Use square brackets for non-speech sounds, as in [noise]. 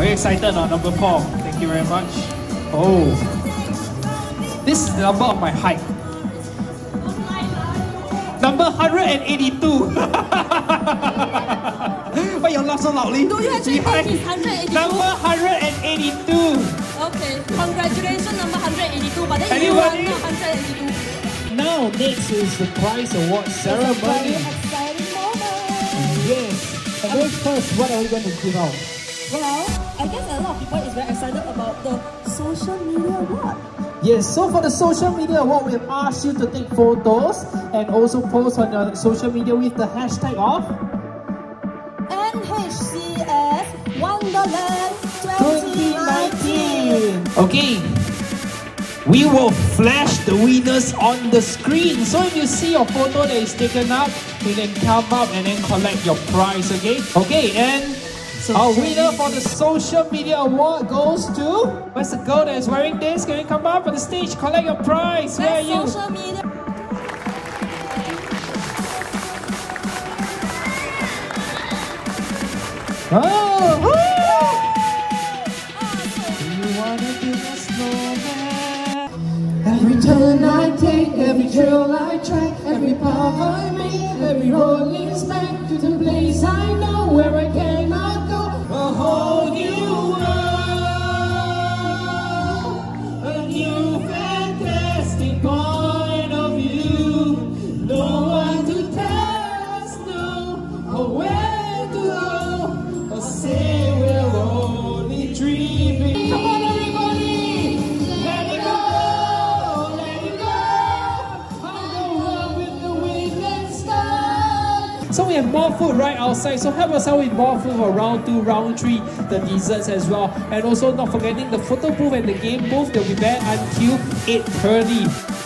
Very excited on number four. Thank you very much. Oh. This is the number of my height. Number 182. [laughs] Why you laugh so loudly? Do you actually think it's 182? Number 182. Okay, congratulations number 182, but then Anybody? you are not 182. Now, next is the prize award ceremony. Yes. And first, what are we going to give out? Well, I guess a lot of people is very excited about the social media award. Yes, so for the social media award, we've asked you to take photos and also post on your social media with the hashtag of NHCS Wonderland 2019. 2019. Okay. We will flash the winners on the screen. So if you see your photo that is taken up, you can come up and then collect your prize, okay? Okay, and our winner for the social media award goes to... Where's the girl that is wearing this? Can you come up on the stage, collect your prize? Where are you? social media. Oh! woo! You wanna be a snowman? Every turn I take, every trail I track, So we have more food right outside. So help us out with more food for round two, round three, the desserts as well. And also not forgetting the photo booth and the game booth. They'll be there until 8.30.